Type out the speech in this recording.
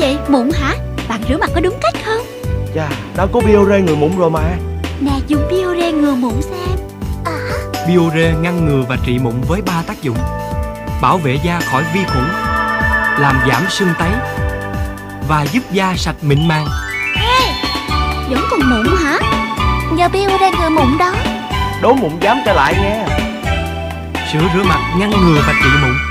vậy? Mụn hả? Bạn rửa mặt có đúng cách không? Chà đã có Biore ngừa mụn rồi mà. Nè dùng Biore ngừa mụn xem. À Biore ngăn ngừa và trị mụn với 3 tác dụng. Bảo vệ da khỏi vi khuẩn Làm giảm sưng tấy Và giúp da sạch mịn màng. Vẫn còn mụn hả? Nhờ Biore ngừa mụn đó. Đố mụn dám trở lại nghe. Sữa rửa mặt ngăn ngừa và trị mụn.